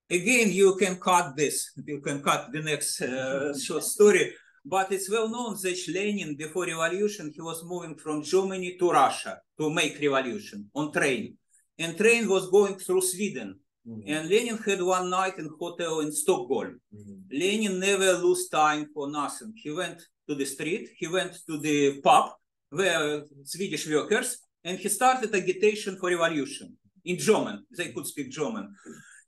again, you can cut this, you can cut the next uh, short story, but it's well known that Lenin, before revolution, he was moving from Germany to Russia to make revolution on train. And train was going through Sweden. Mm -hmm. And Lenin had one night in hotel in Stockholm. Mm -hmm. Lenin never lose time for nothing. He went to the street, he went to the pub where Swedish workers, and he started agitation for revolution in German. They could speak German.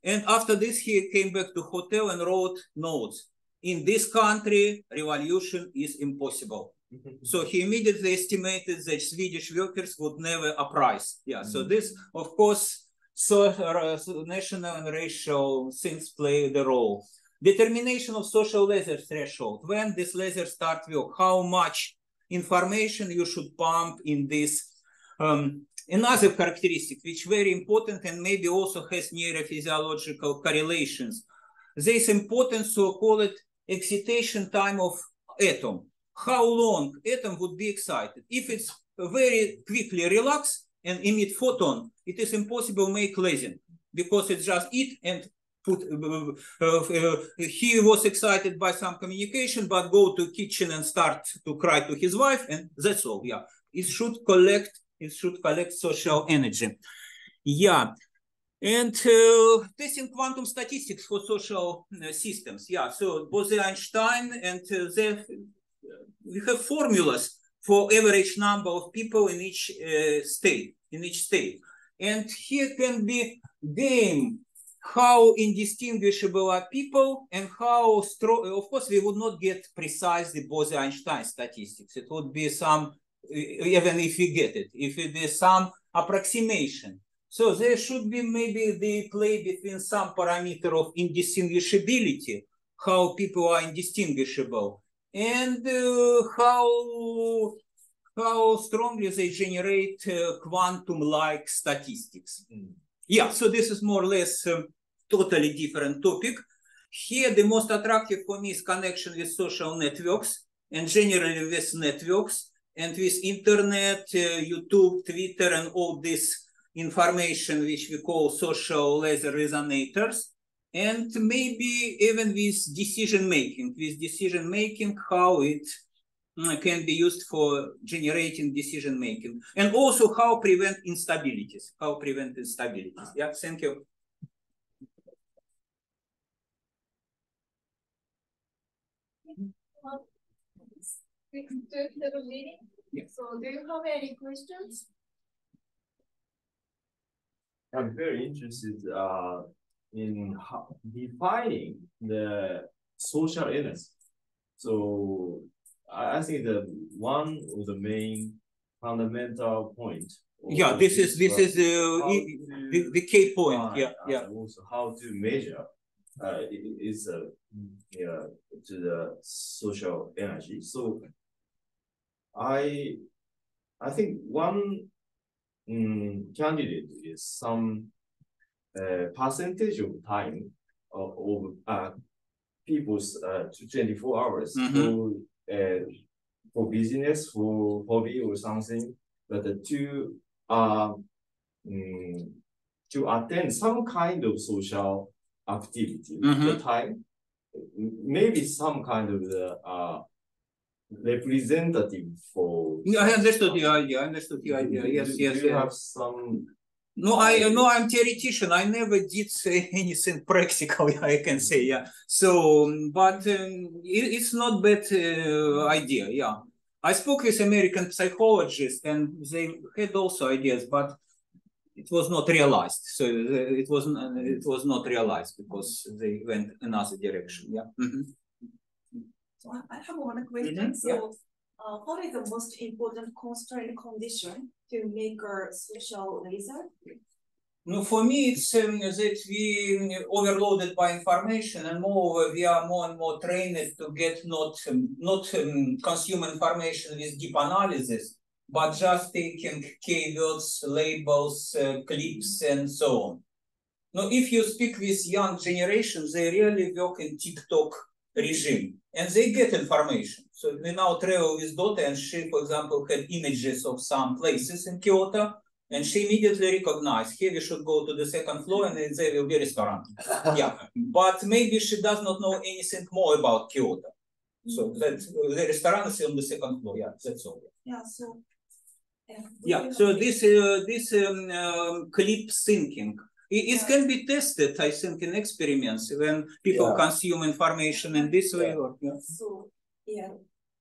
And after this, he came back to hotel and wrote notes. In this country, revolution is impossible. so he immediately estimated that Swedish workers would never uprise. Yeah, so mm-hmm. this, of course, so uh, national and racial things play the role. Determination of social laser threshold. When this laser start work, how much information you should pump in this um, another characteristic which very important and maybe also has neurophysiological correlations This important so-called excitation time of atom how long atom would be excited if it's very quickly relax and emit photon. It is impossible make lasing because it's just it and put uh, uh, uh, he was excited by some communication but go to kitchen and start to cry to his wife and that's all yeah. It should collect it should collect social energy. Yeah. And uh, testing quantum statistics for social uh, systems yeah. So Bose-Einstein and uh, they we have formulas for average number of people in each state in each state and here can be game how indistinguishable are people and how strong, of course, we would not get precisely Bose-Einstein statistics. It would be some, even if we get it, if it is some approximation. So there should be maybe the play between some parameter of indistinguishability, how people are indistinguishable, and uh, how how strongly they generate uh, quantum-like statistics. Mm. Yeah, so this is more or less um, totally different topic. Here, the most attractive for me is connection with social networks and generally with networks and with internet, uh, YouTube, Twitter, and all this information which we call social laser resonators. And maybe even with decision making, with decision making, how it can be used for generating decision making and also how prevent instabilities how prevent instabilities yeah thank you So do you have any questions? I'm very interested uh, in how, defining the social illness. So I, I think the one of the main fundamental point. Yeah, this is this is uh, the, the key point. Yeah, yeah. Also, how to measure uh, is uh, yeah, to the social energy. So I I think one um, candidate is some uh, percentage of time of, of uh, people's uh, 24 hours mm -hmm. Uh, for business, for hobby or something, but to uh, um, to attend some kind of social activity, mm -hmm. the time, maybe some kind of the uh, representative for. Yeah, I understood the idea. I understood the idea. Yes, do, yes. Do you yes. have some? No, I no, I'm theoretician. I never did say anything practical. I can say, yeah. So, but um, it, it's not bad uh, idea. Yeah, I spoke with American psychologists, and they had also ideas, but it was not realized. So uh, it was it was not realized because they went another direction. Yeah. Mm -hmm. So I have one question. Mm -hmm. So, yeah. Uh, what is the most important constraint condition to make a social laser? No, for me, it's um, that we overloaded by information, and more we are more and more trained to get not um, not um, consume information with deep analysis, but just taking keywords, labels, uh, clips, and so on. Now, if you speak with young generation, they really work in TikTok regime and they get information. So we now travel with Dota and she, for example, had images of some places in Kyoto And she immediately recognized here we should go to the second floor and there will be restaurant. yeah, but maybe she does not know anything more about Kyoto. So that the restaurant is on the second floor. Yeah, that's all. Yeah, so. Yeah, Yeah. So this uh, this um, um, clip thinking. It, it Yeah. can be tested, I think, in experiments when people Yeah. consume information in this way. Yeah. Or, yeah. So, yeah.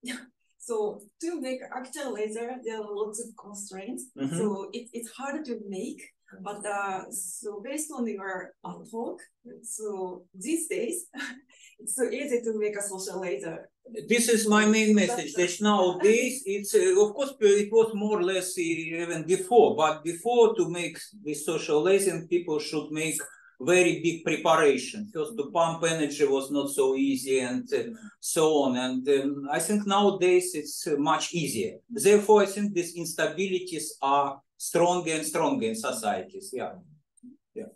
So to make actual laser, there are lots of constraints. Mhm. So it, it's hard to make, but uh, so based on your uh, talk, so these days, it's so easy to make a social laser. This is my main message. That nowadays, it's uh, of course it was more or less uh, even before, but before to make this socializing, people should make very big preparation. First, to pump energy was not so easy, and uh, so on. And um, I think nowadays it's uh, much easier. Therefore, I think these instabilities are stronger and stronger in societies. Yeah. Yeah.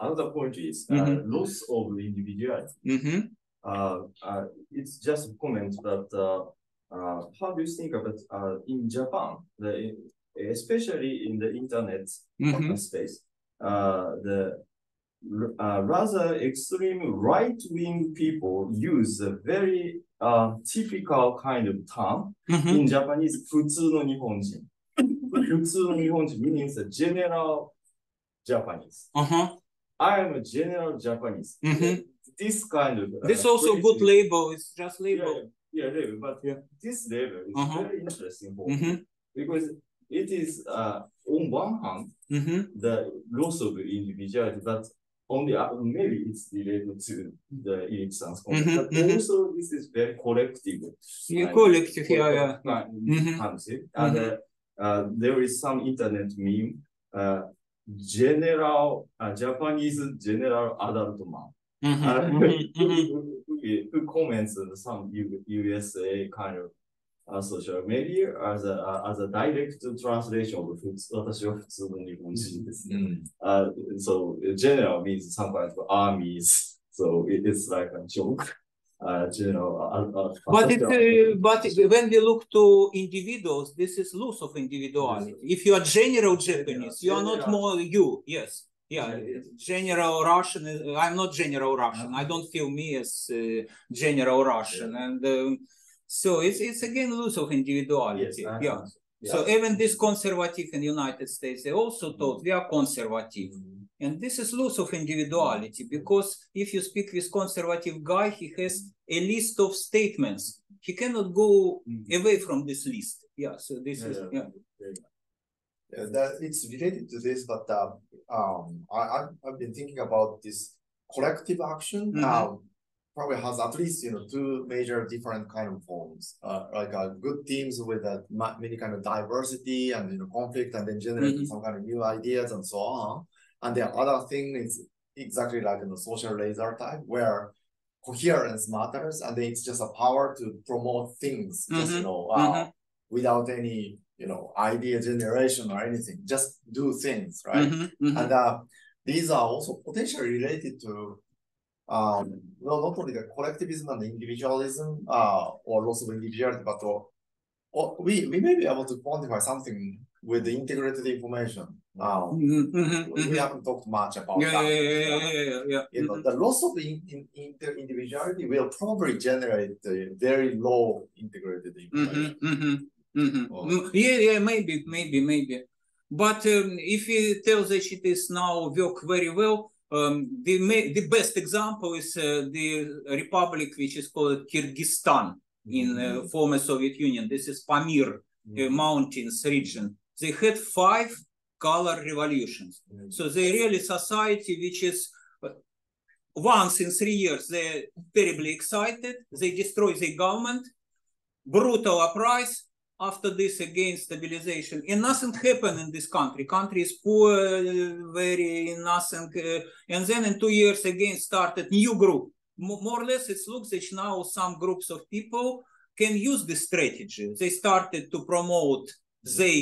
Another point is uh, Mhm. loss of individuality. Mm-hmm. Uh, uh, it's just a comment that uh, uh, how do you think about uh, in Japan, the, especially in the internet Mm-hmm. space, uh, the uh, rather extreme right-wing people use a very uh, typical kind of term Mm-hmm. in Japanese, 普通の日本人。普通の日本人 means a general Japanese. Uh-huh. I am a general Japanese. Mhm. This kind of uh, This also good phrasing- label. It's just Yeah, label. yeah, label, but Yeah. this label is Uh-huh. very interesting for me Mm-hmm. because it is uh, on one hand Mm-hmm. the loss of individuality, but on the other, maybe it's related to the Erikson's concept, Mhm, but mhm. also this is very collective. Yeah, kind collective, yeah, yeah. uh, Mhm. concept. And uh, uh, there is some internet meme, uh, general, uh, Japanese general adult man. Mm-hmm. Uh, Mm-hmm. who, who, who- who comments on some U- USA kind of uh, social media as a, uh, as a direct translation of 普通私は普通の日本人ですね。 Mm. Uh, so general means some kind of armies. So it, it's like a joke. Uh, general. Uh, uh, But it, uh, but when we look to individuals, this is loss of individuality. If you are general Japanese, you are not General. more you. Yes. Yeah, Yeah. general Russian. is- I'm not general Russian. I don't feel me as uh, general Russian, and um, so it's it's again loss of individuality. I yeah. so. So even this conservative in the United States, they also thought we are conservative. Mhm. And this is loss of individuality because if you speak with conservative guy, he has a list of statements. He cannot go Mhm. away from this list. Yeah, so this Yeah, is yeah. yeah. Yeah, that it's related to this, but uh, um, I, I've, I've been thinking about this collective action. Mhm. Um, probably has at least you know two major different kind of forms. Uh, like uh, good teams with uh, ma- many kind of diversity and you know conflict, and then generate Mhm. some kind of new ideas and so on. And the other thing is exactly like in the social laser type, where coherence matters, and then it's just a power to promote things, just you know, uh, Mhm. without any you know idea generation or anything. Just do things, right? Mhm, mhm. And uh, these are also potentially related to um, well, not only the collectivism and individualism, uh, or loss of individuality, but uh, we we may be able to quantify something with the integrated information. Um, Mhm, mhm, we, haven't talked much about Yeah, that. yeah, yeah, yeah, yeah, yeah, yeah. You know, Mhm. the loss of in, in, inter individuality will probably generate a very low integrated information. Mhm, mhm, mhm. Oh. Mm, Yeah, yeah, maybe, maybe, maybe. But um, if you tell that it is now work very well, um, the the best example is uh, the republic which is called Kyrgyzstan in uh, former Soviet Union. This is Pamir uh, mountains region. They had five color revolutions. Mhm. So they really society which is uh, once in three years they're terribly excited. They destroy the government, brutal uprise. After this, again stabilization, and nothing happened in this country. Country is poor, very nothing, uh, and then in two years again started new group. Mo- More or less, it looks that now some groups of people can use this strategy. They started to promote they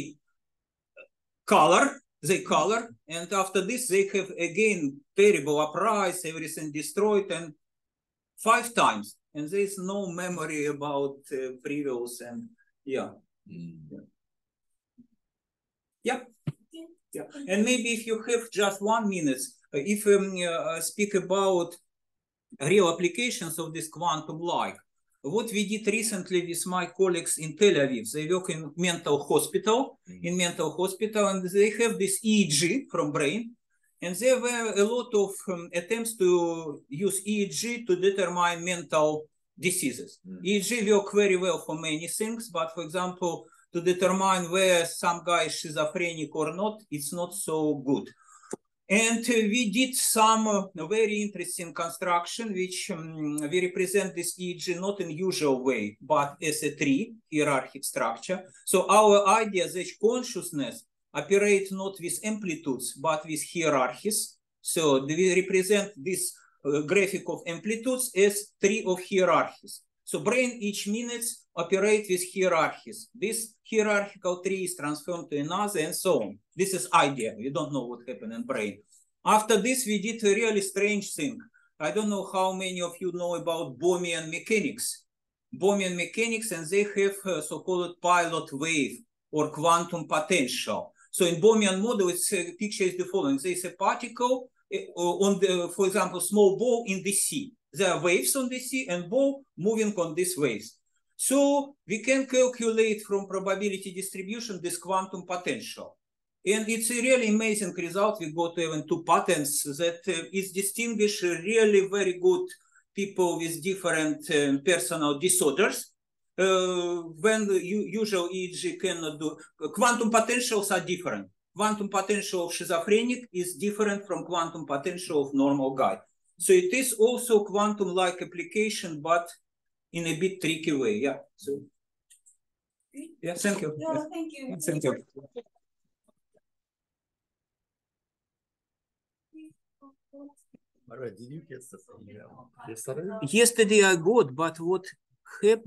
color, they color, and after this they have again terrible uprise, everything destroyed, and five times, and there is no memory about uh, previous and yeah. Mm. Yeah. Yeah. And maybe if you have just one minute, uh, if um, uh, speak about real applications of this quantum like, what we did recently with my colleagues in Tel Aviv, they work in mental hospital, in mental hospital, and they have this EEG from brain, and there were a lot of um, attempts to use EEG to determine mental diseases. Mm. EEG work very well for many things, but for example, to determine where some guy is schizophrenic or not, it's not so good. And uh, we did some uh, very interesting construction, which um, we represent this EEG not in usual way, but as a tree hierarchic structure. So our idea that consciousness operate not with amplitudes, but with hierarchies. So we represent this graphic of amplitudes as tree of hierarchies. So brain each minute operate with hierarchies. This hierarchical tree is transformed to another and so on. This is idea. We don't know what happened in brain. After this, we did a really strange thing. I don't know how many of you know about Bohmian mechanics. Bohmian mechanics, and they have a so-called pilot wave or quantum potential. So in Bohmian model, it's uh, picture is the following. There is a particle on the, for example, small ball in the sea. There are waves on the sea and ball moving on these waves. So we can calculate from probability distribution this quantum potential. And it's a really amazing result. We got even two patents that uh, is distinguish really very good people with different um, personal disorders. Uh, when the usual EEG cannot do, quantum potentials are different. Quantum potential of schizophrenic is different from quantum potential of normal guy. So it is also quantum-like application, but in a bit tricky way. Yeah. So yeah, thank you. Yeah, thank you. Thank you. By the way, did you get the yesterday? Yesterday I got, but what happened?